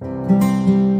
you